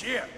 ship.